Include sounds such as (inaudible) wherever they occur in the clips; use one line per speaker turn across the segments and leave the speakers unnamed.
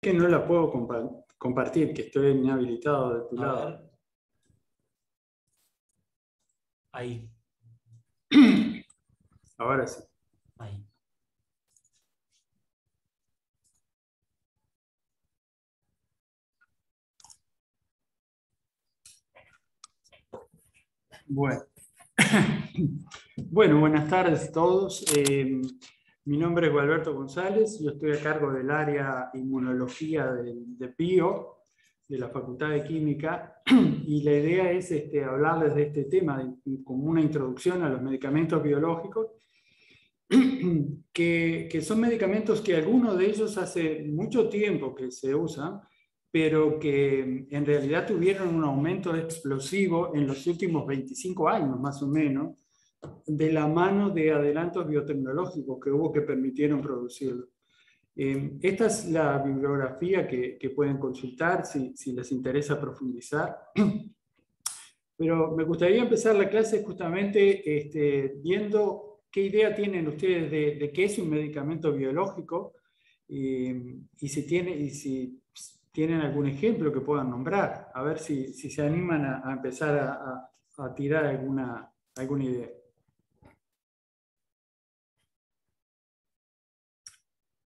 que no la puedo compartir, que estoy inhabilitado de tu lado.
Ahí. (clears throat)
Ahora sí.
Ahí.
Bueno. (clears throat) bueno, buenas tardes a todos. Eh, mi nombre es Gualberto González, yo estoy a cargo del área inmunología de, de PIO, de la Facultad de Química, (clears throat) y la idea es este, hablarles de este tema como una introducción a los medicamentos biológicos, (clears throat) que, que son medicamentos que algunos de ellos hace mucho tiempo que se usan, pero que en realidad tuvieron un aumento explosivo en los últimos 25 años, más o menos, de la mano de adelantos biotecnológicos que hubo que permitieron producirlo. Eh, esta es la bibliografía que, que pueden consultar si, si, les interesa profundizar. (clears throat) Pero me gustaría empezar la clase justamente este, viendo qué idea tienen ustedes de, de, qué es un medicamento biológico eh, y, si tiene, y si tienen algún ejemplo que puedan nombrar, a ver si, si se animan a, a empezar a, a, tirar alguna, alguna idea.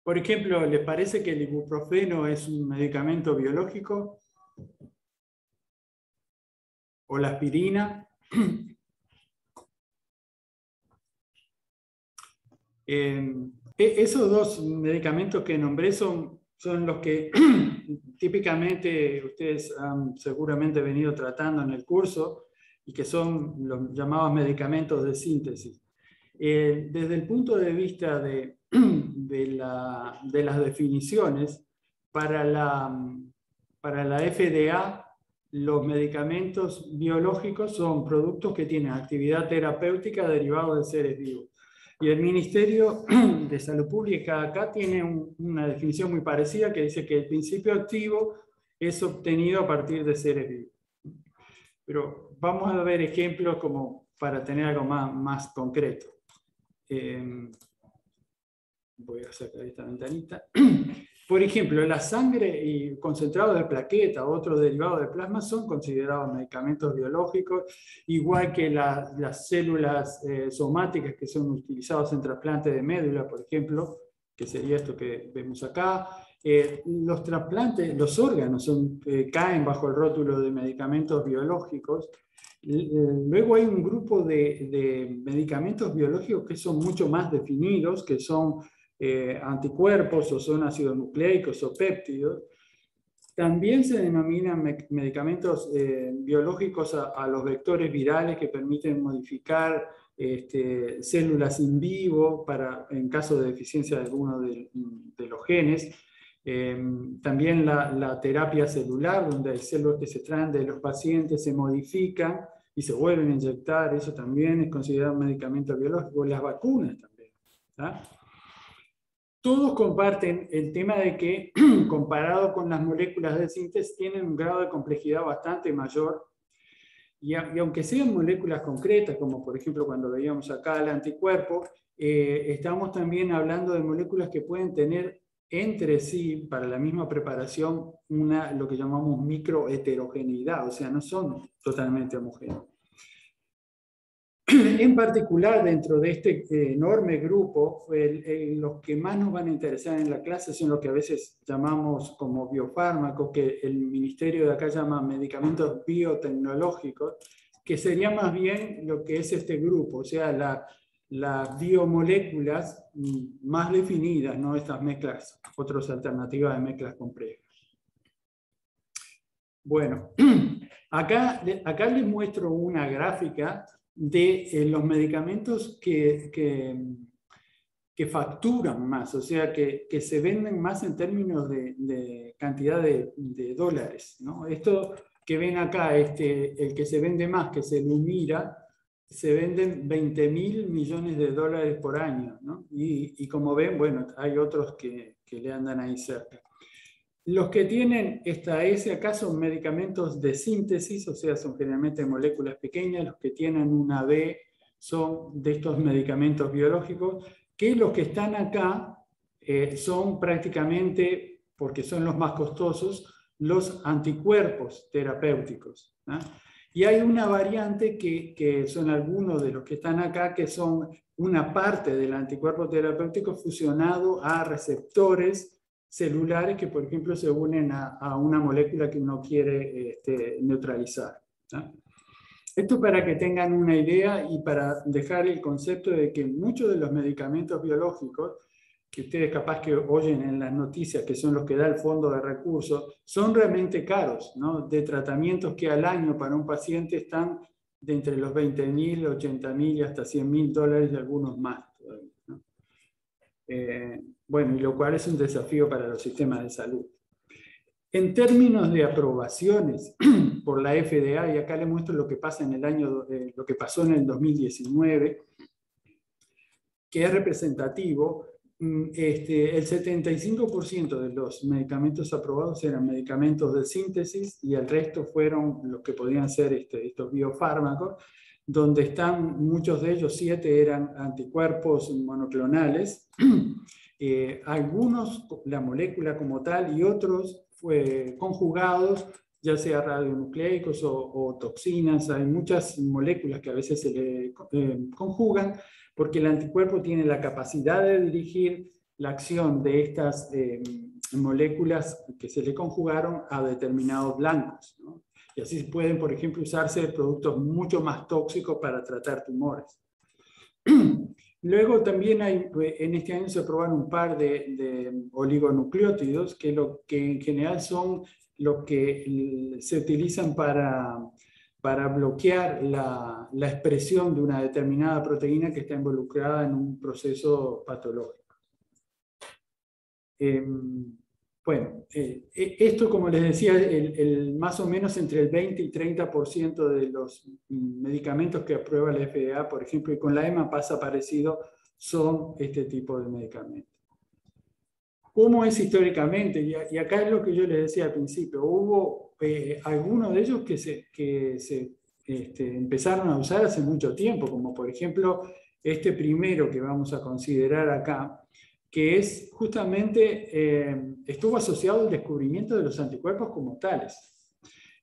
Por ejemplo, ¿les parece que el ibuprofeno es un medicamento biológico? ¿O la aspirina? Eh, (clears throat) esos dos medicamentos que nombré son, son los que (clears throat) típicamente ustedes han seguramente venido tratando en el curso y que son los llamados medicamentos de síntesis. Eh, desde el punto de vista de, (clears throat) de, la, de las definiciones, para la, para la FDA, los medicamentos biológicos son productos que tienen actividad terapéutica derivada de seres vivos. Y el Ministerio (clears throat) de Salud Pública acá tiene una definición muy parecida que dice que el principio activo es obtenido a partir de seres vivos. Pero vamos a ver ejemplos como para tener algo más, más concreto. Eh, voy a sacar esta ventanita. (clears throat) Por ejemplo, la sangre y concentrado de plaqueta o otros derivados de plasma son considerados medicamentos biológicos, igual que las células eh, somáticas que son utilizadas en trasplantes de médula, por ejemplo, que sería esto que vemos acá. Eh, los trasplantes, los órganos eh, caen bajo el rótulo de medicamentos biológicos. Luego hay un grupo de, medicamentos biológicos que son mucho más definidos, que son eh, anticuerpos o son ácidos nucleicos o péptidos. También se denominan medicamentos eh, biológicos a, los vectores virales que permiten modificar este, células in vivo para, en caso de deficiencia de alguno de, los genes. Eh, también la, terapia celular, donde hay células que se traen de los pacientes, se modifican y se vuelven a inyectar, eso también es considerado un medicamento biológico. Las vacunas también. todos comparten el tema de que, (clears throat) comparado con las moléculas de síntesis, tienen un grado de complejidad bastante mayor. Y, aunque sean moléculas concretas, como por ejemplo cuando veíamos acá el anticuerpo, eh, estamos también hablando de moléculas que pueden tener entre sí, para la misma preparación, una, lo que llamamos microheterogeneidad, o sea, no son totalmente homogéneos. (clears throat) En particular, dentro de este eh, enorme grupo, los que más nos van a interesar en la clase son los que a veces llamamos como biofármacos, que el ministerio de acá llama medicamentos biotecnológicos, que sería más bien lo que es este grupo, o sea, las biomoléculas más definidas, no estas mezclas, otras alternativas de mezclas complejas. Bueno, (clears throat) acá, acá les muestro una gráfica de eh, los medicamentos que, que, facturan más, o sea, que, que, se venden más en términos de, cantidad de, dólares. ¿no? Esto que ven acá, este, el que se vende más, que se Lumira, se venden 20 mil millones de dólares por año. ¿no? Y, y, como ven, bueno, hay otros que, que le andan ahí cerca. Los que tienen esta S acá son medicamentos de síntesis, o sea, son generalmente moléculas pequeñas. Los que tienen una B son de estos medicamentos biológicos, que los que están acá eh, son prácticamente porque son los más costosos, los anticuerpos terapéuticos. Y hay una variante que, son algunos de los que están acá, que son una parte del anticuerpo terapéutico fusionado a receptores celulares que, por ejemplo, se unen a, una molécula que uno quiere este, neutralizar. Esto para que tengan una idea y para dejar el concepto de que muchos de los medicamentos biológicos que ustedes capaz que oyen en las noticias, que son los que da el fondo de recursos, son realmente caros, ¿no? de tratamientos que al año para un paciente están de entre los 20 mil, 80 mil y hasta 100 mil dólares y algunos más. Eh, bueno, y lo cual es un desafío para los sistemas de salud. En términos de aprobaciones (clears throat) por la FDA, y acá le muestro lo que pasa en el año, eh, lo que pasó en el 2019, que es representativo, este, el 75% de los medicamentos aprobados eran medicamentos de síntesis y el resto fueron los que podían ser este, estos biofármacos, donde están muchos de ellos, siete eran anticuerpos monoclonales, (clears throat) eh, algunos la molécula como tal y otros fue conjugados, ya sea radionucleicos o, toxinas. Hay muchas moléculas que a veces se le eh, conjugan porque el anticuerpo tiene la capacidad de dirigir la acción de estas eh, moléculas que se le conjugaron a determinados blancos. Y así pueden, por ejemplo, usarse productos mucho más tóxicos para tratar tumores. (clears throat) Luego también hay, en este año se aprobaron un par de, oligonucleótidos, que, lo, que en general son los que se utilizan para, para bloquear la, la, expresión de una determinada proteína que está involucrada en un proceso patológico. Em, bueno, eh, e, esto como les decía, el, más o menos entre el 20 y 30% de los medicamentos que aprueba la FDA, por ejemplo, y con la EMA pasa parecido, son este tipo de medicamentos. ¿Cómo es históricamente? Y, acá es lo que yo les decía al principio. Hubo eh, algunos de ellos que se, que se este, empezaron a usar hace mucho tiempo, como por ejemplo este primero que vamos a considerar acá, que es justamente, eh, estuvo asociado al descubrimiento de los anticuerpos como tales.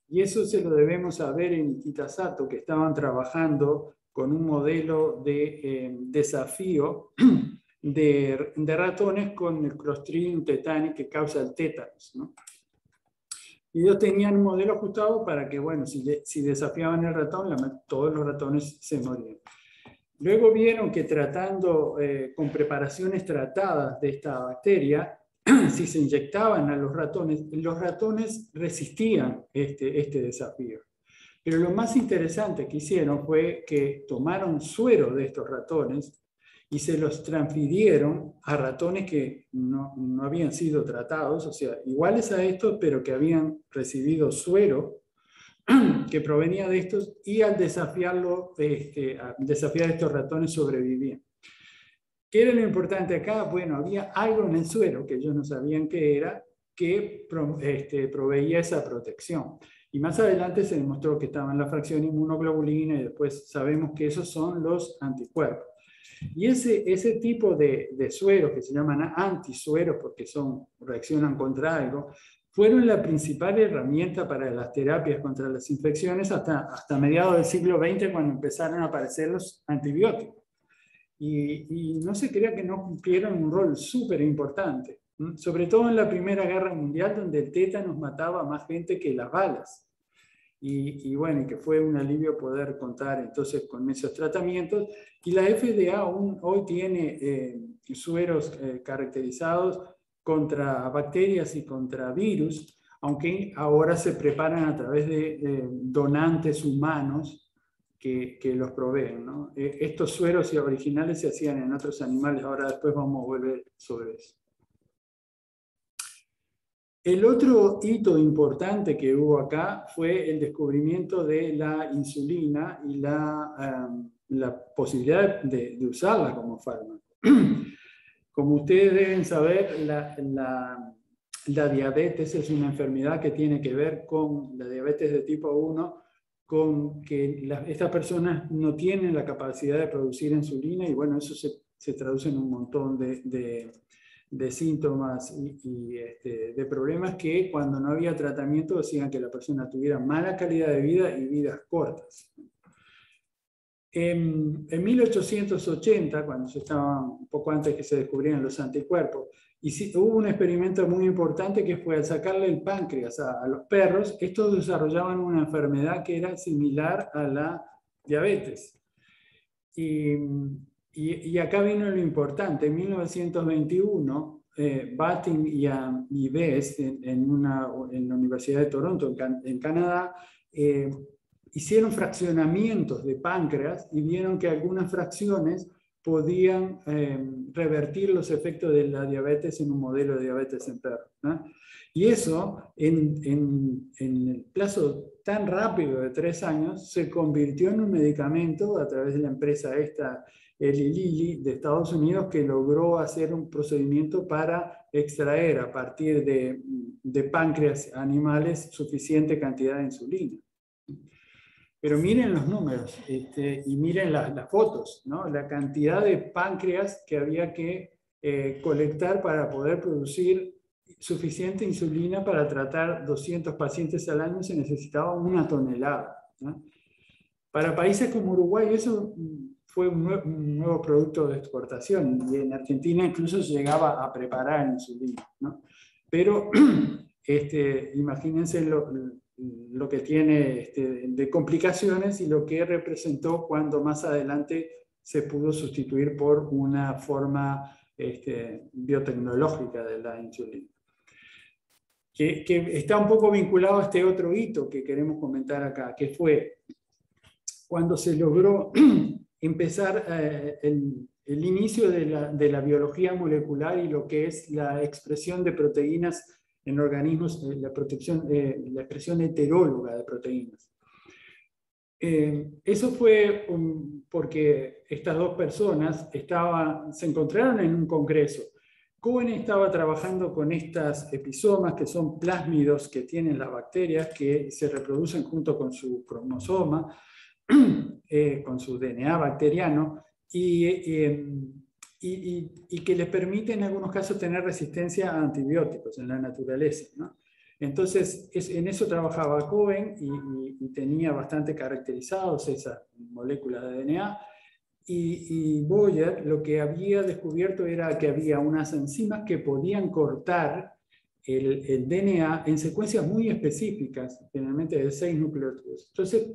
Y eso se lo debemos saber en Itasato, que estaban trabajando con un modelo de eh, desafío (clears throat) de, ratones con el Clostridium tetani que causa el tétanos. Y ellos tenían un modelo ajustado para que, bueno, si, si desafiaban el ratón, todos los ratones se morían. Luego vieron que tratando eh, con preparaciones tratadas de esta bacteria, (clears throat) si se inyectaban a los ratones, los ratones resistían este, este desafío. Pero lo más interesante que hicieron fue que tomaron suero de estos ratones y se los transfirieron a ratones que no, no habían sido tratados, o sea, iguales a estos, pero que habían recibido suero (clears throat) que provenía de estos y al desafiarlo, este, desafiar a estos ratones sobrevivían. ¿Qué era lo importante acá? Bueno, había algo en el suero que ellos no sabían qué era, que este, proveía esa protección. Y más adelante se demostró que estaba en la fracción inmunoglobulina y después sabemos que esos son los anticuerpos. Y ese, ese tipo de, de sueros, que se llaman antisueros porque son, reaccionan contra algo, fueron la principal herramienta para las terapias contra las infecciones hasta, hasta mediados del siglo XX, cuando empezaron a aparecer los antibióticos. Y, no se creía que no cumplieron un rol súper importante, sobre todo en la Primera Guerra Mundial, donde el tétanos mataba a más gente que las balas. Y, bueno, y que fue un alivio poder contar entonces con esos tratamientos. Y la FDA aún hoy tiene eh, sueros eh, caracterizados contra bacterias y contra virus, aunque ahora se preparan a través de donantes humanos que, que los proveen. ¿no? E, estos sueros originales se hacían en otros animales, ahora después vamos a volver sobre eso. El otro hito importante que hubo acá fue el descubrimiento de la insulina y la, posibilidad de, usarla como fármaco. (clears throat) Como ustedes deben saber, la, diabetes es una enfermedad que tiene que ver con la diabetes de tipo 1, con que estas personas no tienen la capacidad de producir insulina y bueno, eso se, traduce en un montón de síntomas y, este, de problemas que cuando no había tratamiento hacían que la persona tuviera mala calidad de vida y vidas cortas. En, 1880, cuando se estaba un poco antes que se descubrieran los anticuerpos, y hubo un experimento muy importante que fue al sacarle el páncreas a, los perros, estos desarrollaban una enfermedad que era similar a la diabetes. Y, y, acá vino lo importante. En 1921, eh, Batin y, y Best, en, una, en, la Universidad de Toronto, en, Canadá, eh, hicieron fraccionamientos de páncreas y vieron que algunas fracciones podían eh, revertir los efectos de la diabetes en un modelo de diabetes en perros. Y eso, en, en, en, el plazo tan rápido de tres años, se convirtió en un medicamento a través de la empresa esta, Eli Lilly, de Estados Unidos, que logró hacer un procedimiento para extraer a partir de, de páncreas animales suficiente cantidad de insulina. Pero miren los números este, y miren las, fotos, ¿no? la cantidad de páncreas que había que eh, colectar para poder producir suficiente insulina para tratar 200 pacientes al año se necesitaba una tonelada. Para países como Uruguay eso fue un nuevo, producto de exportación y en Argentina incluso se llegaba a preparar insulina. ¿no? Pero (clears throat) este, imagínense lo, lo que tiene este, de complicaciones y lo que representó cuando más adelante se pudo sustituir por una forma este, biotecnológica de la insulina. Que, está un poco vinculado a este otro hito que queremos comentar acá, que fue cuando se logró (clears throat) empezar eh, el, inicio de la, biología molecular y lo que es la expresión de proteínas en organismos eh, eh, la expresión heteróloga de proteínas. Eso fue porque estas dos personas estaban, se encontraron en un congreso. Cohen estaba trabajando con estas episomas, que son plásmidos que tienen las bacterias, que se reproducen junto con su cromosoma, (clears throat) con su DNA bacteriano, y y, que les permite en algunos casos tener resistencia a antibióticos en la naturaleza. Entonces, en eso trabajaba Cohen y, tenía bastante caracterizados esas moléculas de DNA. Y, Boyer lo que había descubierto era que había unas enzimas que podían cortar el, el DNA en secuencias muy específicas, generalmente de seis nucleótidos. Entonces,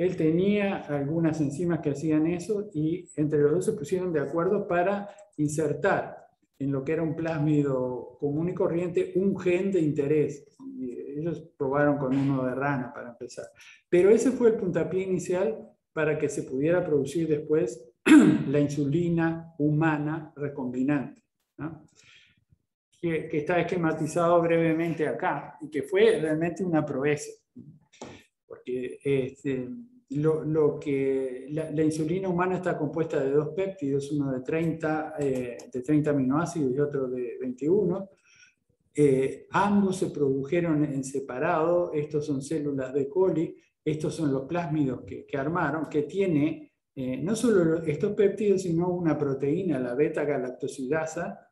él tenía algunas enzimas que hacían eso y entre los dos se pusieron de acuerdo para insertar en lo que era un plásmido común y corriente un gen de interés. ellos probaron con uno de rana para empezar. Pero ese fue el puntapié inicial para que se pudiera producir después (clears throat) la insulina humana recombinante, que, que, está esquematizado brevemente acá y que fue realmente una proeza. Porque este, lo, que la, insulina humana está compuesta de dos péptidos, uno de 30, eh, de 30 aminoácidos y otro de 21. Eh, ambos se produjeron en separado, estos son células de coli, estos son los plásmidos que, armaron, que tiene eh, no solo estos péptidos, sino una proteína, la beta-galactosidasa,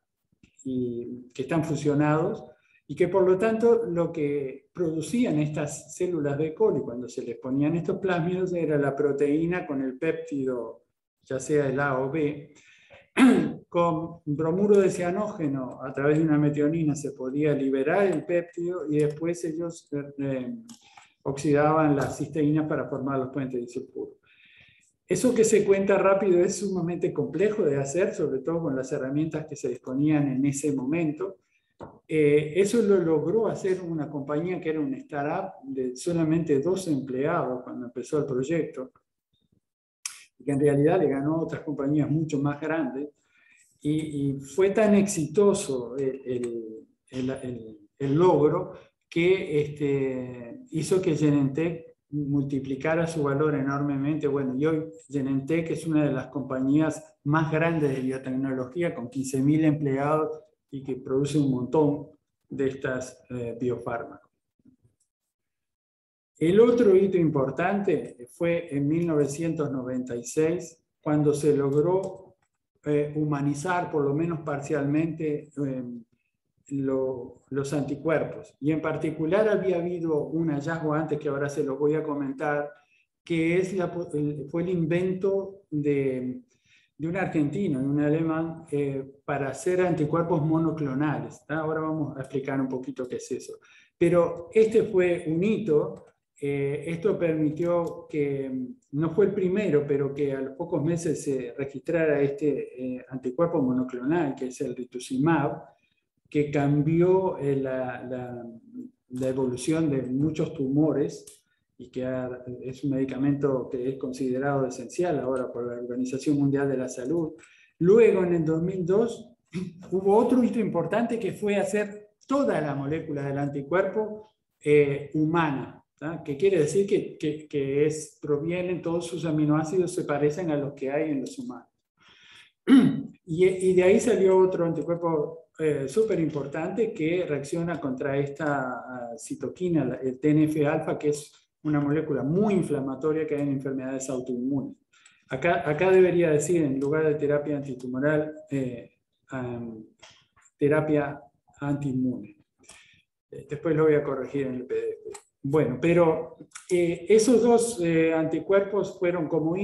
que están fusionados y que por lo tanto lo que producían estas células de coli cuando se les ponían estos plásmidos era la proteína con el péptido, ya sea el A o B, (clears throat) con bromuro de cianógeno a través de una metionina se podía liberar el péptido y después ellos eh, oxidaban las cisteínas para formar los puentes de sulfuro. Eso que se cuenta rápido es sumamente complejo de hacer, sobre todo con las herramientas que se disponían en ese momento eh, eso lo logró hacer una compañía que era una startup de solamente dos empleados cuando empezó el proyecto, que en realidad le ganó a otras compañías mucho más grandes, y, fue tan exitoso el, el, logro que este, hizo que Genentech multiplicara su valor enormemente. Bueno, y hoy Genentech es una de las compañías más grandes de biotecnología, con 15.000 empleados y que produce un montón de estas eh, biofármacos. El otro hito importante fue en 1996, cuando se logró eh, humanizar, por lo menos parcialmente, eh, los anticuerpos. Y en particular había habido un hallazgo antes que ahora se lo voy a comentar, que es fue el invento de, de un argentino, de un alemán, eh, para hacer anticuerpos monoclonales. Ahora vamos a explicar un poquito qué es eso. Pero este fue un hito. esto permitió que no fue el primero, pero que a los pocos meses se registrara este eh, anticuerpo monoclonal, que es el rituximab, que cambió eh, la, evolución de muchos tumores y que es un medicamento que es considerado esencial ahora por la Organización Mundial de la Salud. Luego, en el 2002, (clears throat) hubo otro hito importante que fue hacer toda la molécula del anticuerpo eh, humana, que quiere decir que, que, que, es, provienen, todos sus aminoácidos se parecen a los que hay en los humanos. (clears throat) Y, y de ahí salió otro anticuerpo eh, súper importante que reacciona contra esta ah, citoquina, el TNF-alfa, que es una molécula muy inflamatoria que hay en enfermedades autoinmunes. Acá, acá debería decir, en lugar de terapia antitumoral, eh, terapia antiinmune. Eh, después lo voy a corregir en el PDF. Bueno, pero eh, esos dos anticuerpos fueron como.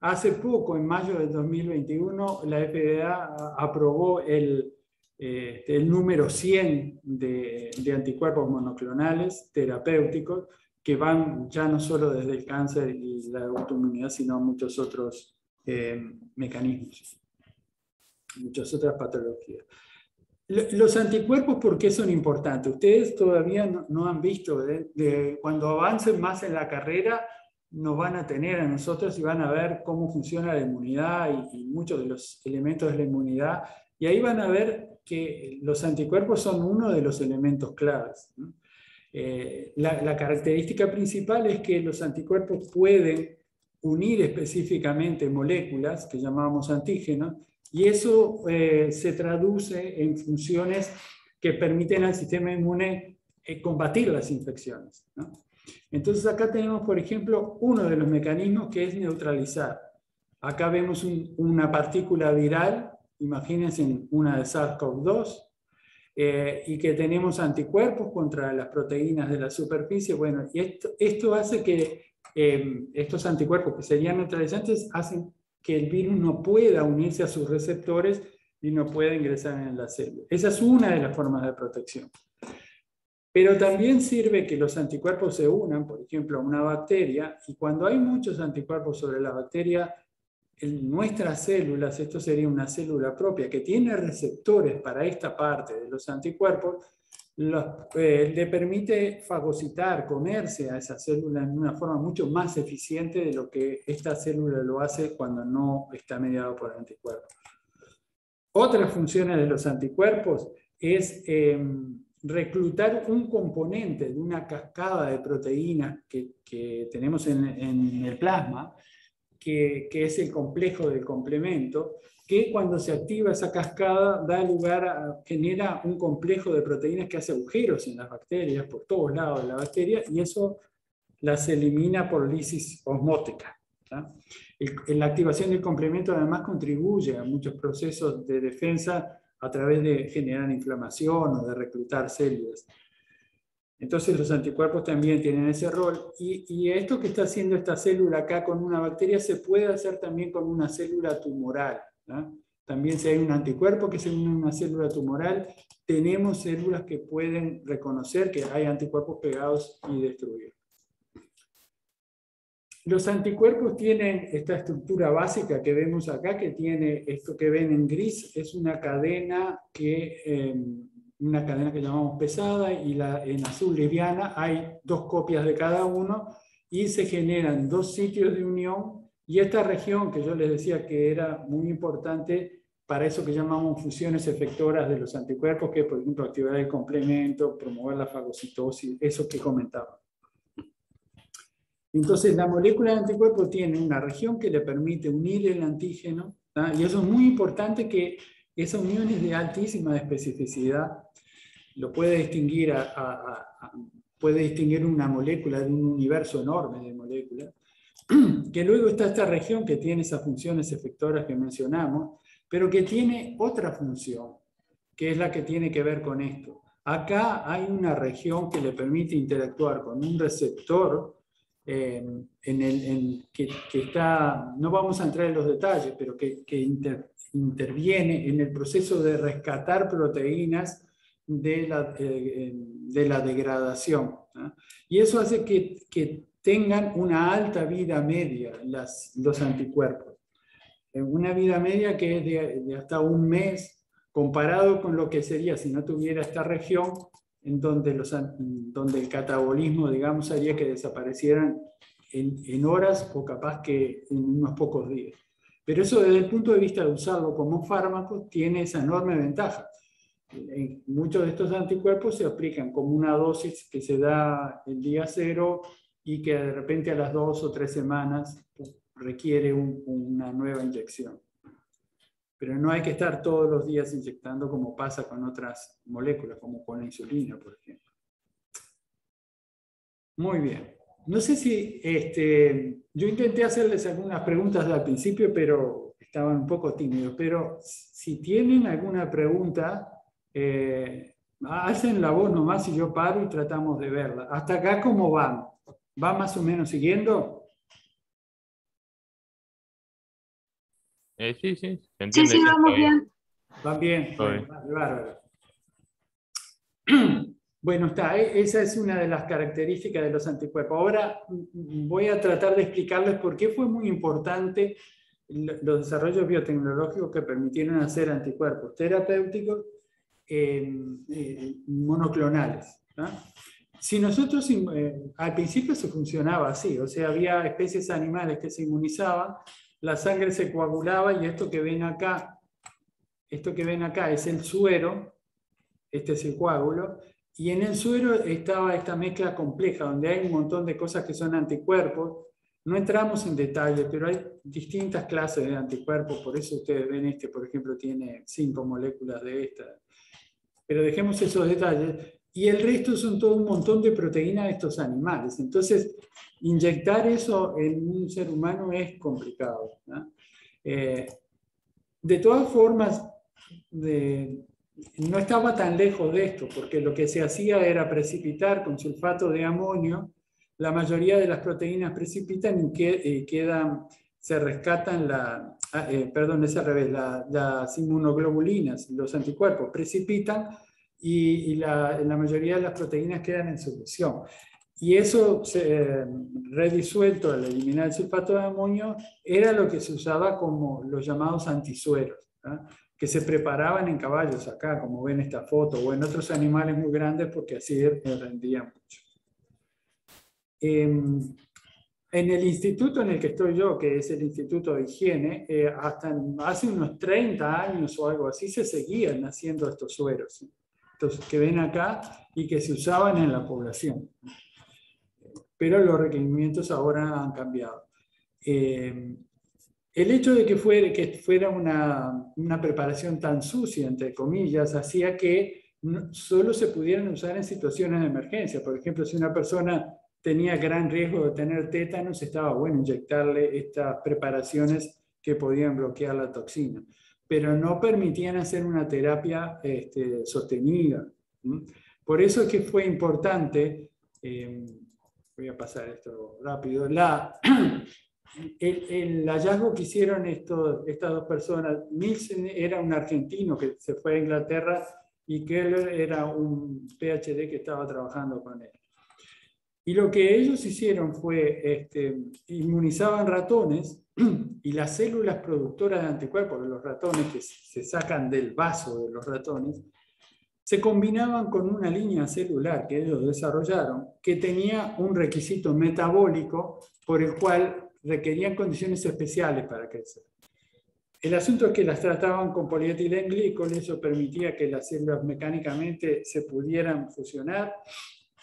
Hace poco, en mayo del 2021, la FDA aprobó el, el número 100 de, de, anticuerpos monoclonales terapéuticos que van ya no solo desde el cáncer y la autoinmunidad, sino muchos otros mecanismos, muchas otras patologías. Los anticuerpos, ¿por qué son importantes? Ustedes todavía no, han visto, de, cuando avancen más en la carrera, nos van a tener a nosotros y van a ver cómo funciona la inmunidad y, muchos de los elementos de la inmunidad. Y ahí van a ver que los anticuerpos son uno de los elementos claves. Eh, la, característica principal es que los anticuerpos pueden unir específicamente moléculas que llamamos antígenos y eso eh, se traduce en funciones que permiten al sistema inmune eh, combatir las infecciones. Entonces acá tenemos, por ejemplo, uno de los mecanismos que es neutralizar. Acá vemos una partícula viral, imagínense una de SARS-CoV-2, eh, y que tenemos anticuerpos contra las proteínas de la superficie. Bueno, y esto, esto hace que estos anticuerpos que serían neutralizantes hacen que el virus no pueda unirse a sus receptores y no pueda ingresar en la célula. Esa es una de las formas de protección. Pero también sirve que los anticuerpos se unan, por ejemplo, a una bacteria, y cuando hay muchos anticuerpos sobre la bacteria, en nuestras células, esto sería una célula propia que tiene receptores para esta parte de los anticuerpos, eh, le permite fagocitar, comerse a esa célula en una forma mucho más eficiente de lo que esta célula lo hace cuando no está mediado por anticuerpos. Otras funciones de los anticuerpos es em, reclutar un componente de una cascada de proteínas que, que tenemos en, en, el plasma, que, es el complejo del complemento, que cuando se activa esa cascada da lugar a, genera un complejo de proteínas que hace agujeros en las bacterias por todos lados de la bacteria y eso las elimina por lisis osmótica. la activación del complemento además contribuye a muchos procesos de defensa a través de generar inflamación o de reclutar células. Entonces los anticuerpos también tienen ese rol y, esto que está haciendo esta célula acá con una bacteria se puede hacer también con una célula tumoral. También si hay un anticuerpo que es una célula tumoral, tenemos células que pueden reconocer que hay anticuerpos pegados y destruir. Los anticuerpos tienen esta estructura básica que vemos acá, que tiene esto que ven en gris, es una cadena que, em, una cadena que llamamos pesada y la, en azul liviana hay dos copias de cada uno y se generan dos sitios de unión y esta región que yo les decía que era muy importante para eso que llamamos funciones efectoras de los anticuerpos, que por ejemplo activar el complemento, promover la fagocitosis, eso que comentaba. Entonces la molécula de anticuerpo tiene una región que le permite unir el antígeno, y eso es muy importante que esa unión es de altísima especificidad, lo puede distinguir, puede distinguir una molécula de un universo enorme de moléculas, (clears throat) que luego está esta región que tiene esas funciones efectoras que mencionamos, pero que tiene otra función, que es la que tiene que ver con esto. Acá hay una región que le permite interactuar con un receptor eh, en el, que, está, no vamos a entrar en los detalles, pero que, interviene en el proceso de rescatar proteínas de la, eh, de la degradación. Y eso hace que, que, tengan una alta vida media las, los anticuerpos. Eh, una vida media que es de, de hasta un mes comparado con lo que sería si no tuviera esta región en donde, los, donde el catabolismo, digamos, haría que desaparecieran en, en, horas o capaz que en unos pocos días. Pero eso desde el punto de vista de usarlo como fármaco tiene esa enorme ventaja. En muchos de estos anticuerpos se aplican como una dosis que se da el día cero y que de repente a las dos o tres semanas requiere una nueva inyección pero no hay que estar todos los días inyectando como pasa con otras moléculas, como con la insulina, por ejemplo. Muy bien. No sé si este, yo intenté hacerles algunas preguntas al principio, pero estaban un poco tímidos. Pero si tienen alguna pregunta, eh, hacen la voz nomás y yo paro y tratamos de verla. ¿Hasta acá cómo van? ¿Va más o menos siguiendo?
Eh, sí, sí,
se entiende. Sí, sí, vamos bien.
Van bien, bárbaro. (clears throat) Bueno, está, e, esa es una de las características de los anticuerpos. Ahora voy a tratar de explicarles por qué fue muy importante los desarrollos biotecnológicos que permitieron hacer anticuerpos terapéuticos eh, monoclonales. Si nosotros, eh, al principio se funcionaba así, o sea, había especies animales que se inmunizaban la sangre se coagulaba y esto que ven acá, esto que ven acá es el suero, este es el coágulo, y en el suero estaba esta mezcla compleja, donde hay un montón de cosas que son anticuerpos. No entramos en detalle, pero hay distintas clases de anticuerpos, por eso ustedes ven este, por ejemplo, tiene cinco moléculas de esta. Pero dejemos esos detalles y el resto son todo un montón de proteínas de estos animales. Entonces, inyectar eso en un ser humano es complicado. Eh, de todas formas, no estaba tan lejos de esto, porque lo que se hacía era precipitar con sulfato de amonio, la mayoría de las proteínas precipitan y quedan, se rescatan la, ah, eh, perdón, es al revés, las inmunoglobulinas, los anticuerpos precipitan y, la, la, mayoría de las proteínas quedan en solución. Y eso se, redisuelto al eliminar el sulfato de amonio era lo que se usaba como los llamados antisueros, que se preparaban en caballos acá, como ven esta foto, o en otros animales muy grandes porque así rendían mucho. Em, en el instituto en el que estoy yo, que es el Instituto de Higiene, eh, hasta hace unos 30 años o algo así se seguían haciendo estos sueros que ven acá y que se usaban en la población. Pero los requerimientos ahora han cambiado. Eh, el hecho de que fuera, que fuera una, una, preparación tan sucia, entre comillas, hacía que solo se pudieran usar en situaciones de emergencia. Por ejemplo, si una persona tenía gran riesgo de tener tétanos, estaba bueno inyectarle estas preparaciones que podían bloquear la toxina pero no permitían hacer una terapia este, sostenida. Por eso es que fue importante, em, voy a pasar esto rápido, la, (clears throat) el, hallazgo que hicieron estos, estas dos personas, Nielsen era un argentino que se fue a Inglaterra y Keller era un PhD que estaba trabajando con él. Y lo que ellos hicieron fue, este, inmunizaban ratones (clears throat) y las células productoras de anticuerpos de los ratones que se sacan del vaso de los ratones, se combinaban con una línea celular que ellos desarrollaron que tenía un requisito metabólico por el cual requerían condiciones especiales para crecer. El asunto es que las trataban con polietilenglicol, eso permitía que las células mecánicamente se pudieran fusionar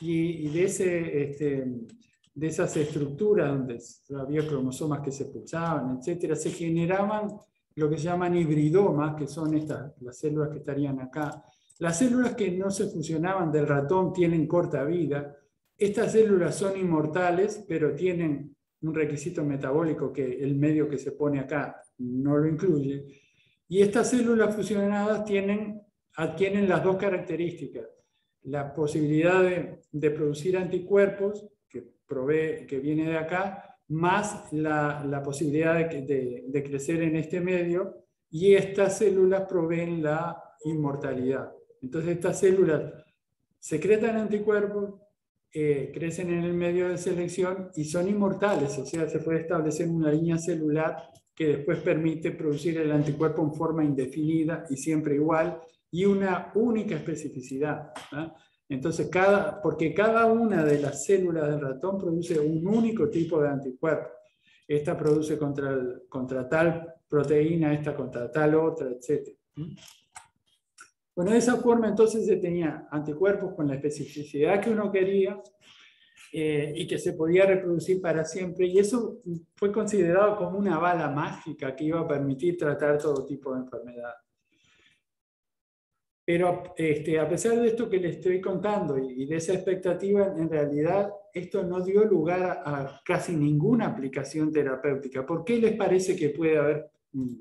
y, de, ese, este, de esas estructuras donde había cromosomas que se pulsaban, etcétera, se generaban lo que se llaman hibridomas, que son estas, las células que estarían acá. Las células que no se fusionaban del ratón tienen corta vida. Estas células son inmortales, pero tienen un requisito metabólico que el medio que se pone acá no lo incluye. Y estas células fusionadas tienen, adquieren las dos características. La posibilidad de, producir anticuerpos, que, provee, que viene de acá, más la, posibilidad de, crecer en este medio, y estas células proveen la inmortalidad. Entonces estas células secretan anticuerpos, eh, crecen en el medio de selección y son inmortales, o sea, se puede establecer una línea celular que después permite producir el anticuerpo en forma indefinida y siempre igual y una única especificidad. Entonces, cada, porque cada una de las células del ratón produce un único tipo de anticuerpo. Esta produce contra, contra tal proteína, esta contra tal otra, etc. Bueno, de esa forma entonces se tenía anticuerpos con la especificidad que uno quería eh, y que se podía reproducir para siempre. Y eso fue considerado como una bala mágica que iba a permitir tratar todo tipo de enfermedad. Pero este, a pesar de esto que les estoy contando y de esa expectativa, en realidad esto no dio lugar a casi ninguna aplicación terapéutica. ¿Por qué les parece que puede haber, mm,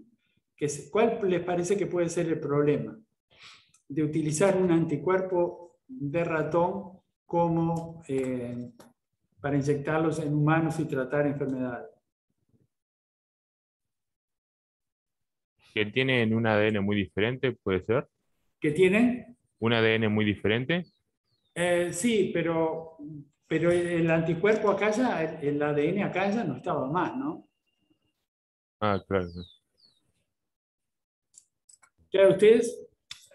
que, cuál les parece que puede ser el problema? de utilizar un anticuerpo de ratón como eh, para inyectarlos en humanos y tratar enfermedades.
Que tienen un ADN muy diferente, puede ser.
¿Que tienen?
Un ADN muy diferente.
Eh, sí, pero, pero el anticuerpo acá ya, el, ADN acá ya no estaba más, ¿no?
Ah, claro.
Ya ustedes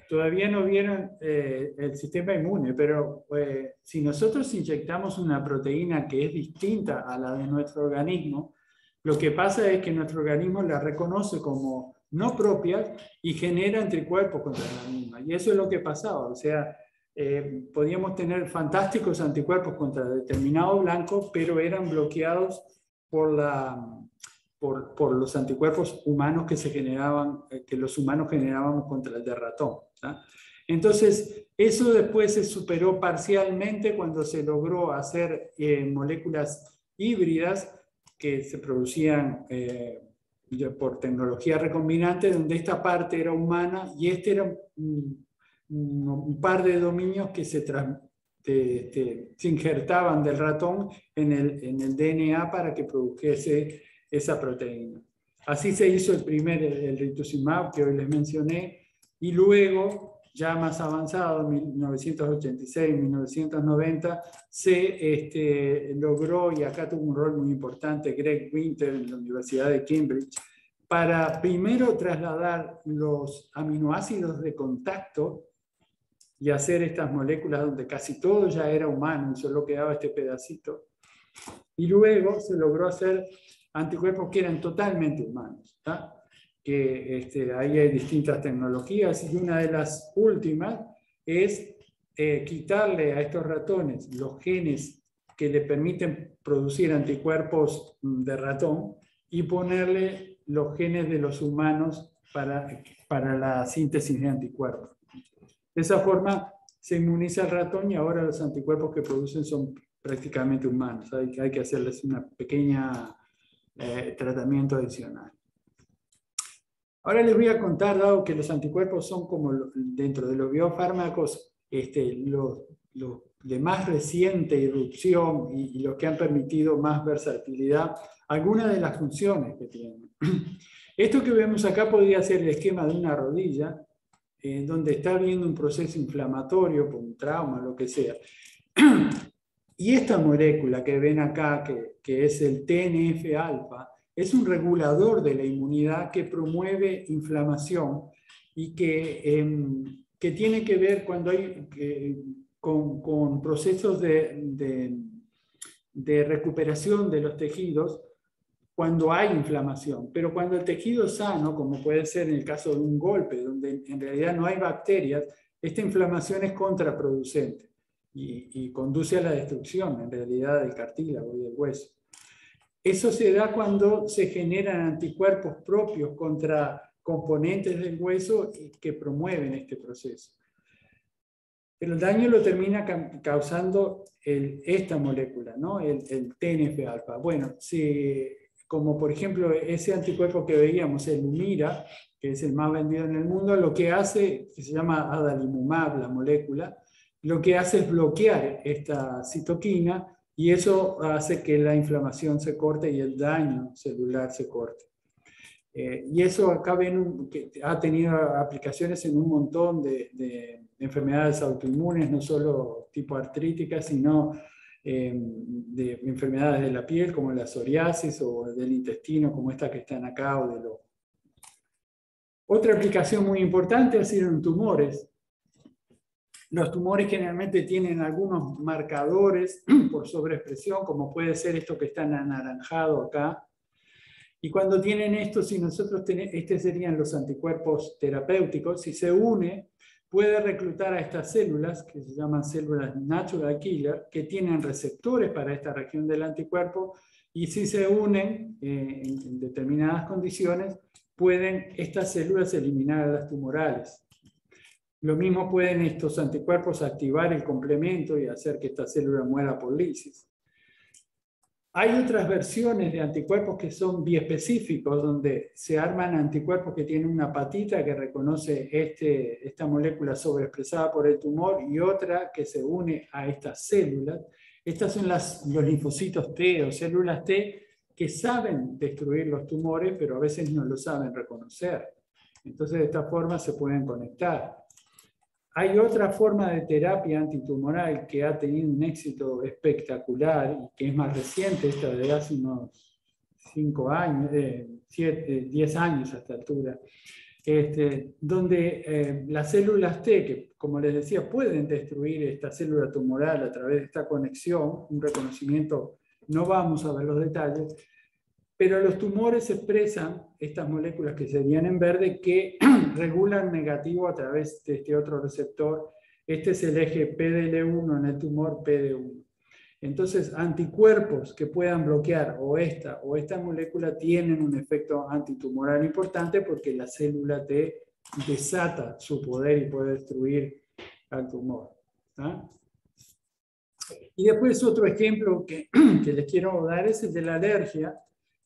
todavía no vieron eh, el sistema inmune, pero eh, si nosotros inyectamos una proteína que es distinta a la de nuestro organismo, lo que pasa es que nuestro organismo la reconoce como no propia y genera anticuerpos contra la misma. Y eso es lo que pasaba. O sea, eh, podíamos tener fantásticos anticuerpos contra determinado blanco, pero eran bloqueados por la, por, los anticuerpos humanos que se generaban, eh, que los humanos generábamos contra el de ratón. Entonces, eso después se superó parcialmente cuando se logró hacer eh, moléculas híbridas que se producían eh, por tecnología recombinante, donde esta parte era humana y este era un, par de dominios que se, se injertaban del ratón en el, en el DNA para que produjese esa proteína. Así se hizo el primer, el rituximab que hoy les mencioné, y luego, ya más avanzado, en 1986, 1990, se este, logró, y acá tuvo un rol muy importante Greg Winter en la Universidad de Cambridge, para primero trasladar los aminoácidos de contacto y hacer estas moléculas donde casi todo ya era humano y solo quedaba este pedacito. Y luego se logró hacer anticuerpos que eran totalmente humanos. Que este, ahí hay distintas tecnologías y una de las últimas es eh, quitarle a estos ratones los genes que le permiten producir anticuerpos mm, de ratón y ponerle los genes de los humanos para, para la síntesis de anticuerpos. De esa forma se inmuniza al ratón y ahora los anticuerpos que producen son prácticamente humanos. Hay, que hacerles una pequeña eh, tratamiento adicional. Ahora les voy a contar, dado que los anticuerpos son como dentro de los biofármacos, este, los, de más reciente irrupción y, los que han permitido más versatilidad, algunas de las funciones que tienen. (clears throat) Esto que vemos acá podría ser el esquema de una rodilla, en donde está habiendo un proceso inflamatorio por un trauma, lo que sea. (clears throat) Y esta molécula que ven acá, que, es el TNF-alfa, es un regulador de la inmunidad que promueve inflamación y que, em, que tiene que ver cuando hay, con, procesos de, de, recuperación de los tejidos cuando hay inflamación. Pero cuando el tejido es sano, como puede ser en el caso de un golpe, donde en realidad no hay bacterias, esta inflamación es contraproducente y, conduce a la destrucción en realidad del cartílago y del hueso. Eso se da cuando se generan anticuerpos propios contra componentes del hueso que promueven este proceso. El daño lo termina causando esta molécula, ¿no? el, el TNF-alfa. Bueno, si, como por ejemplo ese anticuerpo que veíamos, el Humira, que es el más vendido en el mundo, lo que hace, que se llama adalimumab, la molécula, lo que hace es bloquear esta citoquina y eso hace que la inflamación se corte y el daño celular se corte. Eh, y eso acá ven que ha tenido aplicaciones en un montón de, enfermedades autoinmunes, no solo tipo artríticas, sino eh, de enfermedades de la piel como la psoriasis o del intestino como esta que están acá o de los otra aplicación muy importante ha sido en tumores. Los tumores generalmente tienen algunos marcadores (clears throat) por sobreexpresión, como puede ser esto que está en anaranjado acá. Y cuando tienen esto, si nosotros tenemos, estos serían los anticuerpos terapéuticos, si se une, puede reclutar a estas células, que se llaman células natural killer, que tienen receptores para esta región del anticuerpo, y si se unen eh, en determinadas condiciones, pueden estas células eliminar a las tumorales. Lo mismo pueden estos anticuerpos activar el complemento y hacer que esta célula muera por lisis. Hay otras versiones de anticuerpos que son biespecíficos, donde se arman anticuerpos que tienen una patita que reconoce este, esta molécula sobreexpresada por el tumor y otra que se une a estas células. Estas son las, los linfocitos T o células T que saben destruir los tumores, pero a veces no lo saben reconocer. Entonces, de esta forma se pueden conectar. Hay otra forma de terapia antitumoral que ha tenido un éxito espectacular y que es más reciente, esta de hace unos 5 años, 7, 10 años a esta altura, este, donde eh, las células T, que como les decía, pueden destruir esta célula tumoral a través de esta conexión, un reconocimiento no vamos a ver los detalles, pero los tumores expresan estas moléculas que serían en verde que (clears throat) regulan negativo a través de este otro receptor. Este es el eje PDL1 en el tumor PD1. Entonces, anticuerpos que puedan bloquear o esta o esta molécula tienen un efecto antitumoral importante porque la célula T desata su poder y puede destruir al tumor. Y después otro ejemplo (clears throat) que, les quiero dar es el de la alergia.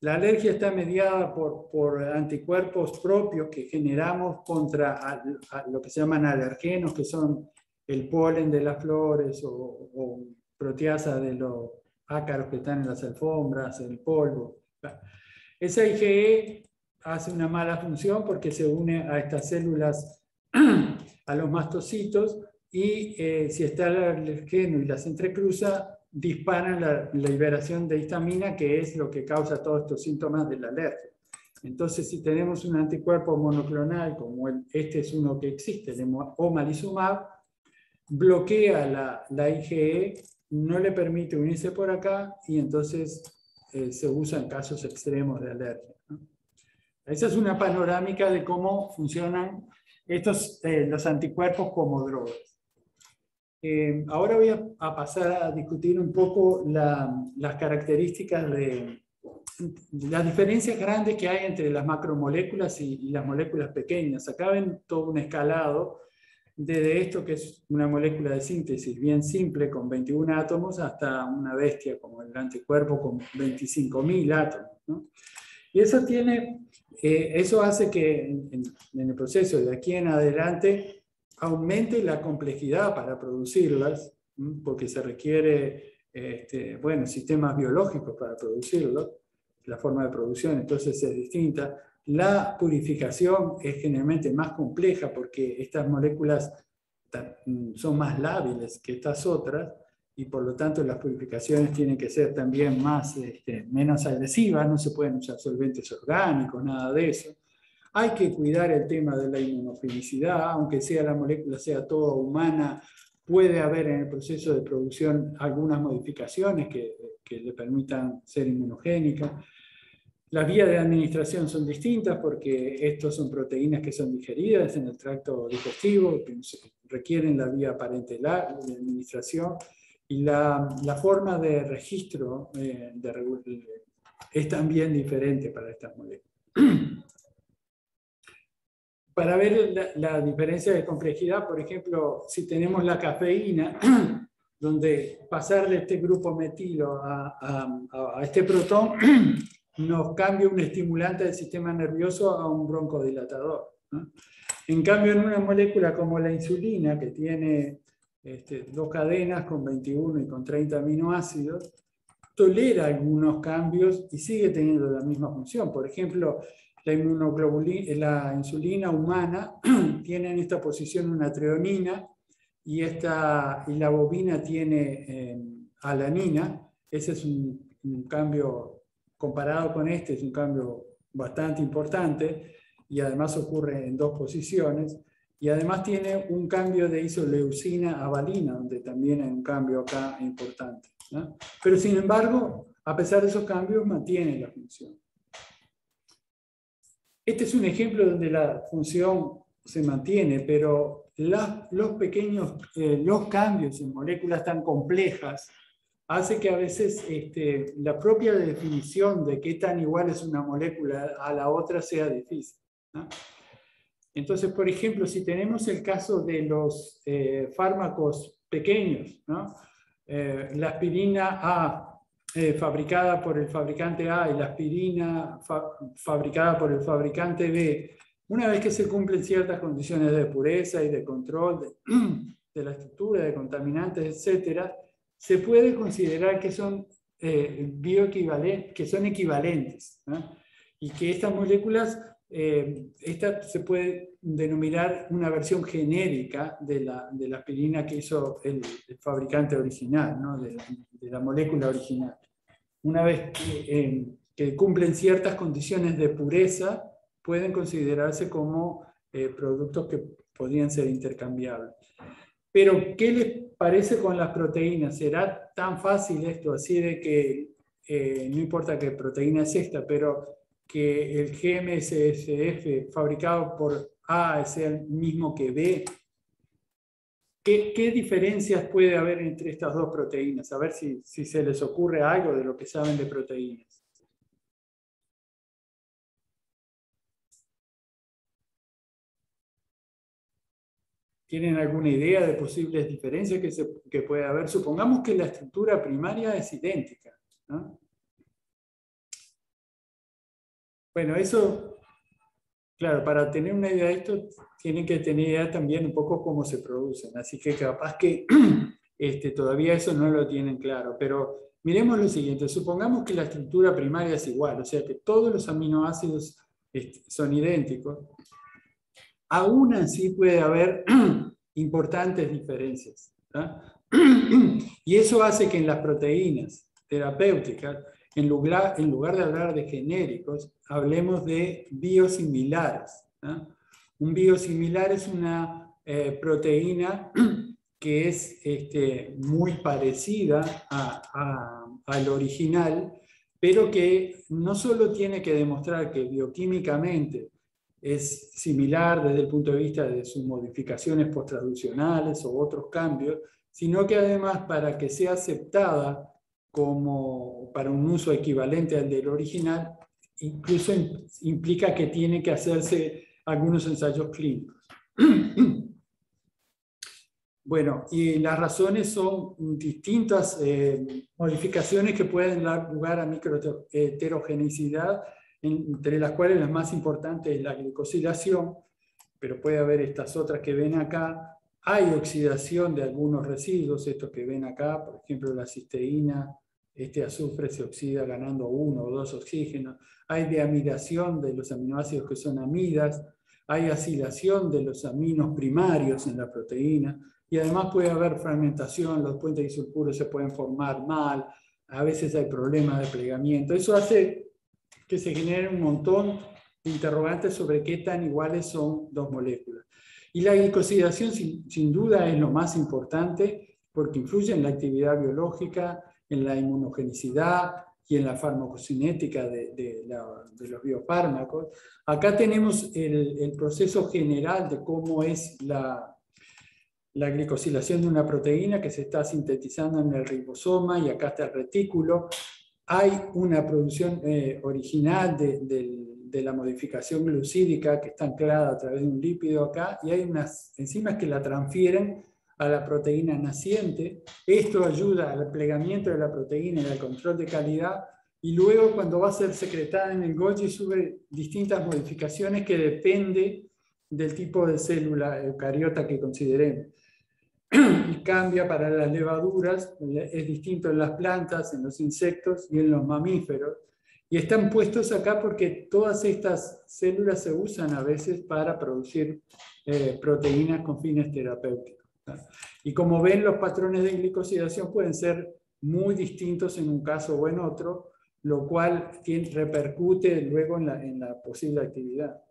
La alergia está mediada por, anticuerpos propios que generamos contra lo que se llaman alergenos, que son el polen de las flores o, proteasa de los ácaros que están en las alfombras, el polvo. Esa IgE hace una mala función porque se une a estas células, (clears throat) a los mastocitos, y eh, si está el alergeno y las entrecruza, disparan la, liberación de histamina, que es lo que causa todos estos síntomas de la alergia. Entonces, si tenemos un anticuerpo monoclonal, como este es uno que existe, el omalizumab, bloquea la, la, IgE, no le permite unirse por acá y entonces eh, se usa en casos extremos de alergia. Esa es una panorámica de cómo funcionan estos, eh, los anticuerpos como drogas. Eh, ahora voy a, pasar a discutir un poco las características de las diferencias grandes que hay entre las macromoléculas y, las moléculas pequeñas. Acá ven todo un escalado desde esto que es una molécula de síntesis bien simple con 21 átomos hasta una bestia como el anticuerpo con 25.000 átomos. Y eso, tiene, eh, eso hace que en, en el proceso de aquí en adelante aumente la complejidad para producirlas, porque se requiere este, bueno, sistemas biológicos para producirlos, la forma de producción entonces es distinta. La purificación es generalmente más compleja porque estas moléculas mm, son más lábiles que estas otras y por lo tanto las purificaciones tienen que ser también más, este, menos agresivas, no se pueden usar solventes orgánicos, nada de eso. Hay que cuidar el tema de la inmunofilicidad, aunque sea la molécula sea toda humana, puede haber en el proceso de producción algunas modificaciones que, que le permitan ser inmunogénicas. Las vías de administración son distintas porque estos son proteínas que son digeridas en el tracto digestivo, que requieren la vía parenteral de administración y la, la forma de registro eh, de, es también diferente para estas moléculas. Para ver la, diferencia de complejidad, por ejemplo, si tenemos la cafeína, (clears throat) donde pasar de este grupo metilo a, este protón (clears throat) nos cambia un estimulante del sistema nervioso a un broncodilatador. En cambio, en una molécula como la insulina, que tiene este, dos cadenas con 21 y con 30 aminoácidos, tolera algunos cambios y sigue teniendo la misma función. Por ejemplo, la, la insulina humana (clears throat) tiene en esta posición una treonina y, esta, y la bovina tiene eh, alanina. Ese es un, un cambio, comparado con este, es un cambio bastante importante y además ocurre en dos posiciones. Y además tiene un cambio de isoleucina a valina, donde también hay un cambio acá importante. Pero sin embargo, a pesar de esos cambios, mantiene la función. Este es un ejemplo donde la función se mantiene, pero los pequeños eh, los cambios en moléculas tan complejas hace que a veces este, la propia definición de qué tan igual es una molécula a la otra sea difícil. Entonces, por ejemplo, si tenemos el caso de los eh, fármacos pequeños, ¿no? Eh, la aspirina A eh, fabricada por el fabricante A y la aspirina fabricada por el fabricante B, una vez que se cumplen ciertas condiciones de pureza y de control de, (clears throat) la estructura, de contaminantes, etc., se puede considerar que son eh, bioequivalentes, que son equivalentes, y que estas moléculas eh, esta se puede denominar una versión genérica de la, de la aspirina que hizo el, fabricante original, ¿no? de, la molécula original. Una vez eh, que, cumplen ciertas condiciones de pureza, pueden considerarse como eh, productos que podrían ser intercambiables. Pero, ¿qué les parece con las proteínas? ¿Será tan fácil esto así de que no importa qué proteína es esta, pero que el GMSSF fabricado por A sea el mismo que B. ¿Qué, diferencias puede haber entre estas dos proteínas? A ver si, se les ocurre algo de lo que saben de proteínas. ¿Tienen alguna idea de posibles diferencias que, se, puede haber? Supongamos que la estructura primaria es idéntica. ¿no? Bueno, eso, claro, para tener una idea de esto, tienen que tener idea también un poco cómo se producen. Así que capaz que (clears throat) este, todavía eso no lo tienen claro. Pero miremos lo siguiente, supongamos que la estructura primaria es igual, o sea que todos los aminoácidos este, son idénticos. Aún así puede haber (clears throat) importantes diferencias. (clears throat) Y eso hace que en las proteínas terapéuticas en lugar, en lugar de hablar de genéricos, hablemos de biosimilares. Un biosimilar es una eh, proteína (clears throat) que es este, muy parecida al original, pero que no solo tiene que demostrar que bioquímicamente es similar desde el punto de vista de sus modificaciones posttraducionales o otros cambios, sino que además para que sea aceptada como para un uso equivalente al del original, incluso implica que tiene que hacerse algunos ensayos clínicos. (clears throat) Bueno, y las razones son distintas eh, modificaciones que pueden dar lugar a microheterogenicidad, entre las cuales la más importante es la glicosilación, pero puede haber estas otras que ven acá. Hay oxidación de algunos residuos, estos que ven acá, por ejemplo la cisteína, este azufre se oxida ganando uno o dos oxígenos, hay deamidación de los aminoácidos que son amidas, hay asilación de los aminos primarios en la proteína y además puede haber fragmentación, los puentes disulfuros se pueden formar mal, a veces hay problemas de plegamiento. Eso hace que se generen un montón de interrogantes sobre qué tan iguales son dos moléculas. Y la glicosidación sin, sin duda es lo más importante porque influye en la actividad biológica, en la inmunogenicidad y en la farmacocinética de, los biofármacos. Acá tenemos el, proceso general de cómo es la, la glicosilación de una proteína que se está sintetizando en el ribosoma y acá está el retículo. Hay una producción eh, original del, de la modificación glucídica que está anclada a través de un lípido acá y hay unas enzimas que la transfieren a la proteína naciente. Esto ayuda al plegamiento de la proteína y al control de calidad. Y luego cuando va a ser secretada en el Golgi sube distintas modificaciones que depende del tipo de célula eucariota que consideremos. (clears throat) Y cambia para las levaduras, es distinto en las plantas, en los insectos y en los mamíferos. Y están puestos acá porque todas estas células se usan a veces para producir eh, proteínas con fines terapéuticos. Y como ven, los patrones de glicosidación pueden ser muy distintos en un caso o en otro, lo cual repercute luego en la, posible actividad.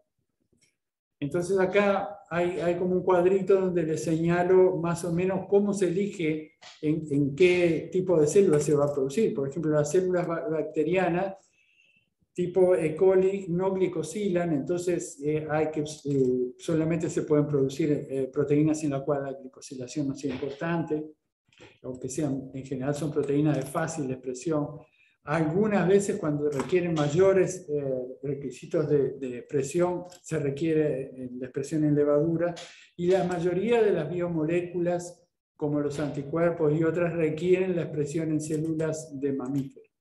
Entonces acá hay, hay, como un cuadrito donde les señalo más o menos cómo se elige en, en, qué tipo de células se va a producir. Por ejemplo, las células bacterianas tipo E. coli no glicosilan, entonces eh, hay que, eh, solamente se pueden producir eh, proteínas en las cuales la glicosilación no sea importante, aunque sean, en general son proteínas de fácil expresión. Algunas veces cuando requieren mayores requisitos de, de, presión, se requiere la expresión en levadura, y la mayoría de las biomoléculas, como los anticuerpos y otras, requieren la expresión en células de mamíferos.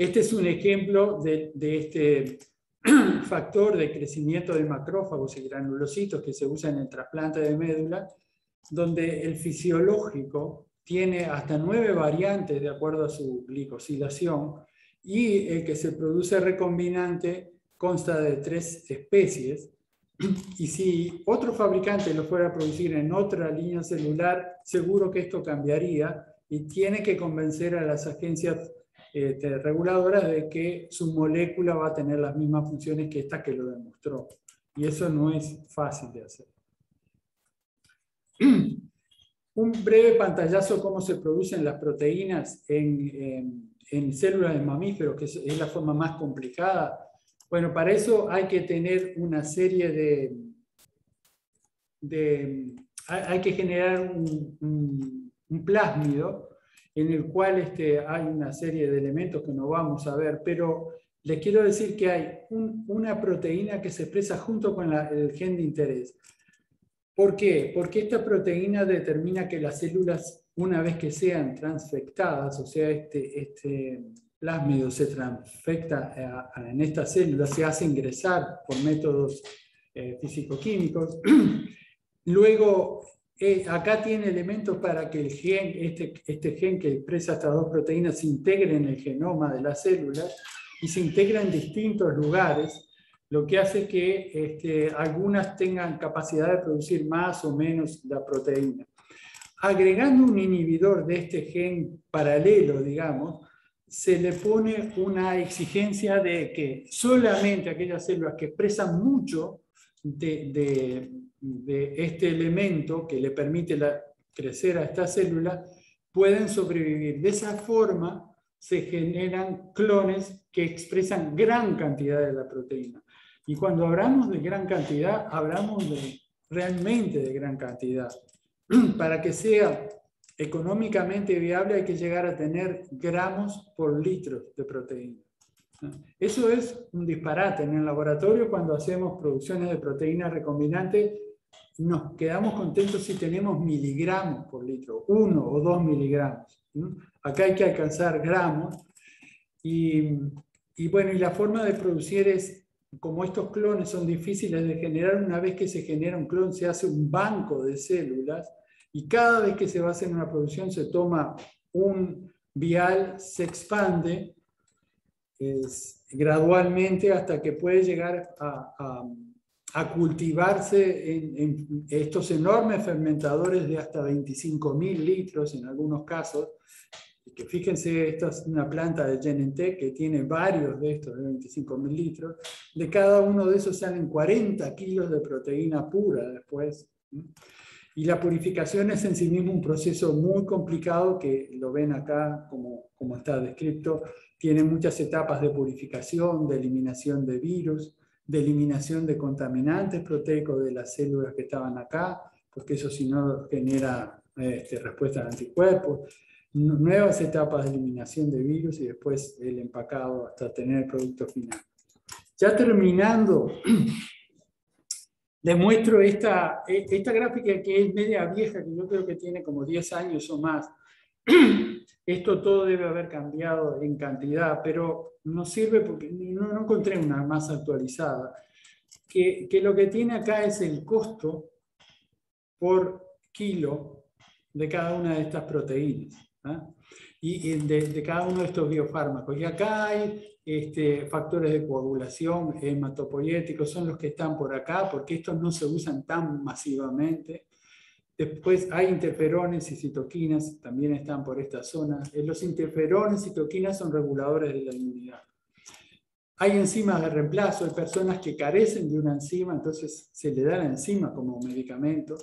Este es un ejemplo de, este (clears throat) factor de crecimiento de macrófagos y granulocitos que se usa en el trasplante de médula, donde el fisiológico tiene hasta nueve variantes de acuerdo a su glicosilación y el que se produce recombinante consta de tres especies. Y si otro fabricante lo fuera a producir en otra línea celular, seguro que esto cambiaría y tiene que convencer a las agencias este, reguladoras de que su molécula va a tener las mismas funciones que esta que lo demostró. Y eso no es fácil de hacer. (clears throat) Un breve pantallazo de cómo se producen las proteínas en, en, células de mamíferos, que es, la forma más complicada. Bueno, para eso hay que tener una serie de... de hay, que generar un un plásmido en el cual este, hay una serie de elementos que no vamos a ver, pero les quiero decir que hay una proteína que se expresa junto con el gen de interés. ¿Por qué? Porque esta proteína determina que las células, una vez que sean transfectadas, o sea, este, este plásmido se transfecta en estas células, se hace ingresar por métodos eh, físico-químicos, (clears throat) luego eh, acá tiene elementos para que el gen, este, este gen que expresa estas dos proteínas, se integre en el genoma de las células y se integra en distintos lugares, lo que hace que este, algunas tengan capacidad de producir más o menos la proteína. Agregando un inhibidor de este gen paralelo, digamos, se le pone una exigencia de que solamente aquellas células que expresan mucho de, este elemento que le permite crecer a esta célula pueden sobrevivir. De esa forma se generan clones que expresan gran cantidad de la proteína. Y cuando hablamos de gran cantidad, hablamos realmente de gran cantidad. (clears throat) Para que sea económicamente viable hay que llegar a tener gramos por litro de proteína. Eso es un disparate. En el laboratorio, cuando hacemos producciones de proteínas recombinantes, nos quedamos contentos si tenemos miligramos por litro, uno o dos miligramos. Acá hay que alcanzar gramos. Y, y, bueno, y la forma de producir es, como estos clones son difíciles de generar, una vez que se genera un clon se hace un banco de células y cada vez que se va a hacer una producción se toma un vial, se expande gradualmente hasta que puede llegar a a cultivarse en, estos enormes fermentadores de hasta 25.000 litros en algunos casos. Que fíjense, esta es una planta de Genentech que tiene varios de estos de 25.000 litros. De cada uno de esos salen 40 kilos de proteína pura después. Y la purificación es en sí mismo un proceso muy complicado que lo ven acá como, como está descrito. Tiene muchas etapas de purificación, de eliminación de virus, de eliminación de contaminantes proteicos de las células que estaban acá, porque eso si no genera este, respuesta de anticuerpos. nuevas etapas de eliminación de virus y después el empacado hasta tener el producto final. Ya terminando, (clears throat) les muestro esta, esta gráfica que es media vieja, que yo creo que tiene como 10 años o más. (clears throat) Esto todo debe haber cambiado en cantidad, pero no sirve porque no, no encontré una más actualizada. Que, que, lo que tiene acá es el costo por kilo de cada una de estas proteínas. ¿ah? Y de, cada uno de estos biofármacos. Y acá hay este, factores de coagulación hematopoyéticos, son los que están por acá, porque estos no se usan tan masivamente. Después hay interferones y citoquinas, también están por esta zona. Eh, los interferones y citoquinas son reguladores de la inmunidad. Hay enzimas de reemplazo, hay personas que carecen de una enzima, entonces se le da la enzima como medicamento.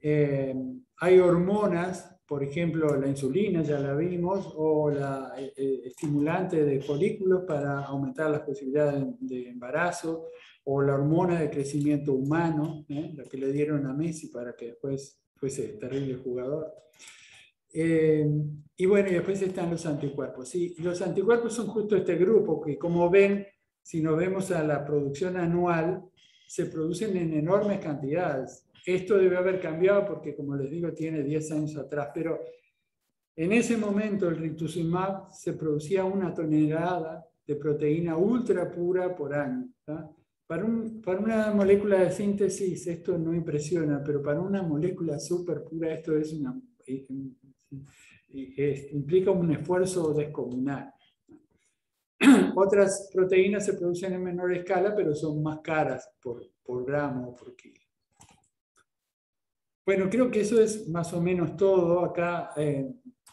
Eh, hay hormonas por ejemplo, la insulina, ya la vimos, o la eh, eh, estimulante de folículos para aumentar las posibilidades de, embarazo, o la hormona de crecimiento humano, ¿eh? la que le dieron a Messi para que después fuese terrible jugador. y bueno, y después están los anticuerpos. Sí, los anticuerpos son justo este grupo que, como ven, si nos vemos a la producción anual, se producen en enormes cantidades. Esto debe haber cambiado porque, como les digo, tiene 10 años atrás, pero en ese momento el rituximab se producía una tonelada de proteína ultra pura por año. Para, para, una molécula de síntesis esto no impresiona, pero para una molécula súper pura esto es una, implica un esfuerzo descomunal. (clears throat) Otras proteínas se producen en menor escala, pero son más caras por, por gramo o por kilo. Bueno, creo que eso es más o menos todo. Acá, eh,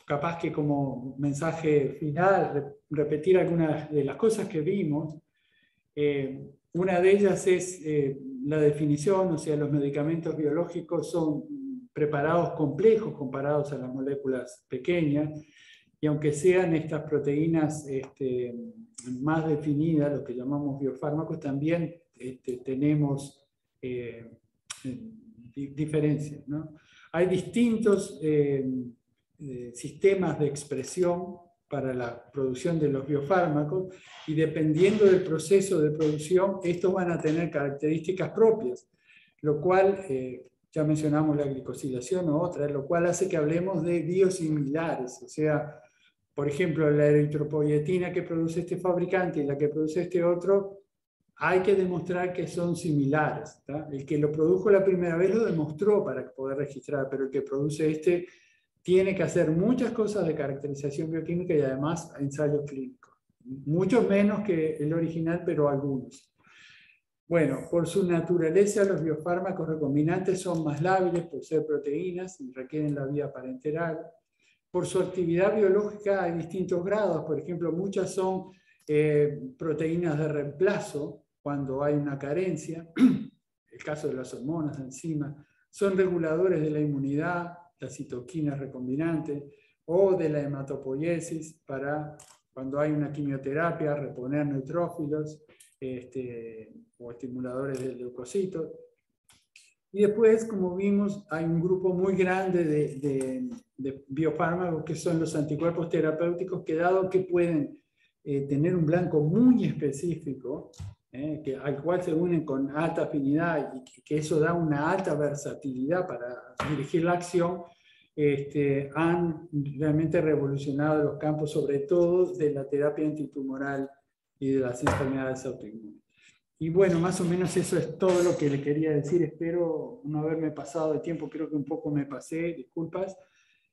capaz que como mensaje final, repetir algunas de las cosas que vimos. Eh, una de ellas es eh, la definición, o sea, los medicamentos biológicos son preparados complejos comparados a las moléculas pequeñas, y aunque sean estas proteínas este, más definidas, lo que llamamos biofármacos, también este, tenemos diferencias. ¿no? Hay distintos eh, eh, sistemas de expresión para la producción de los biofármacos y dependiendo del proceso de producción, estos van a tener características propias, lo cual, eh, ya mencionamos la glicosilación o otra, lo cual hace que hablemos de biosimilares, o sea, por ejemplo, la eritropoyetina que produce este fabricante y la que produce este otro hay que demostrar que son similares. El que lo produjo la primera vez lo demostró para poder registrar, pero el que produce este tiene que hacer muchas cosas de caracterización bioquímica y además ensayos clínicos. Muchos menos que el original, pero algunos. Bueno, por su naturaleza, los biofármacos recombinantes son más lábiles por ser proteínas y requieren la vía parenteral. Por su actividad biológica hay distintos grados, por ejemplo, muchas son eh, proteínas de reemplazo, cuando hay una carencia, (clears throat) el caso de las hormonas encima, son reguladores de la inmunidad, las citoquinas recombinantes, o de la hematopoiesis para cuando hay una quimioterapia, reponer neutrófilos este, o estimuladores del leucocito. Y después, como vimos, hay un grupo muy grande de, de biofármacos que son los anticuerpos terapéuticos que dado que pueden eh, tener un blanco muy específico, ¿eh? que, al cual se unen con alta afinidad y que, eso da una alta versatilidad para dirigir la acción, este, han realmente revolucionado los campos, sobre todo de la terapia antitumoral y de las enfermedades autoinmunes. Y bueno, más o menos eso es todo lo que le quería decir. Espero no haberme pasado de tiempo, creo que un poco me pasé, disculpas.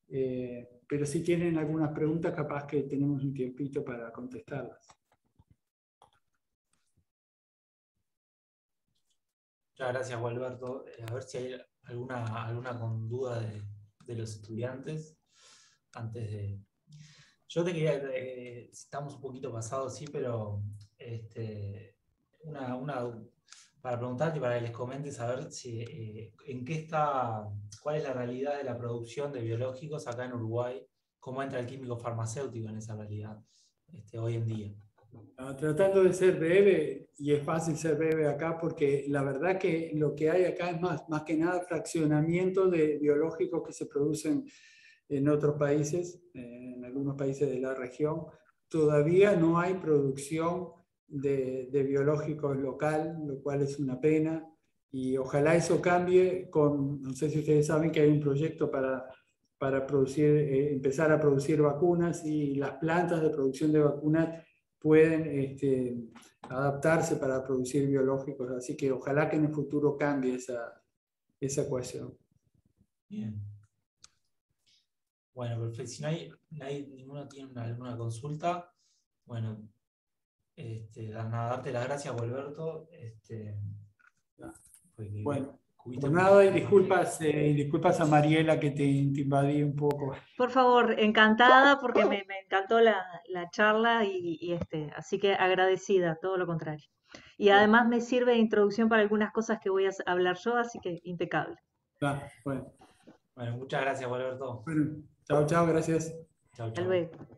Eh, pero si tienen algunas preguntas, capaz que tenemos un tiempito para contestarlas.
Muchas gracias, Gualberto. Eh, a ver si hay alguna, alguna con duda de, los estudiantes antes de... Yo te quería, eh, estamos un poquito pasados, sí, pero este, una, para preguntarte y para que les comentes, saber si, eh, en qué está, cuál es la realidad de la producción de biológicos acá en Uruguay, cómo entra el químico farmacéutico en esa realidad este, hoy en día.
Ah, tratando de ser breve, y es fácil ser breve acá porque la verdad que lo que hay acá es más, más que nada fraccionamiento de biológicos que se producen en otros países, eh, en algunos países de la región, todavía no hay producción de, de biológicos local, lo cual es una pena y ojalá eso cambie con, no sé si ustedes saben que hay un proyecto para, para producir, eh, empezar a producir vacunas y las plantas de producción de vacunas pueden este, adaptarse para producir biológicos, así que ojalá que en el futuro cambie esa, esa ecuación.
Bien. Bueno, perfecto. Si no hay, ninguno tiene alguna consulta, bueno, este, darte las gracias, Alberto. Este,
bueno, pues nada, y disculpas, eh, disculpas a Mariela que te, invadí un poco.
Por favor, encantada porque me, encantó la, charla y, este, así que agradecida, todo lo contrario. Y además me sirve de introducción para algunas cosas que voy a hablar yo, así que impecable.
bueno. bueno, muchas gracias, Alberto.
Bueno, chao, chao, gracias.
Chao, chao. Hasta luego.